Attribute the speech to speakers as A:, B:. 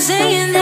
A: singing